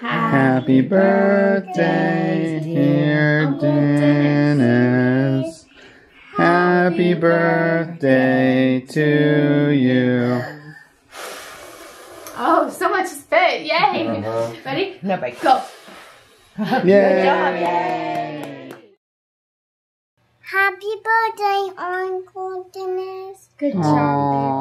Happy birthday, dear Dennis. Happy birthday to you. Oh, so much spit. Yay. Uh-huh. Ready? No, but Go. Yay! Happy birthday, Uncle Dennis. Good job. Aww.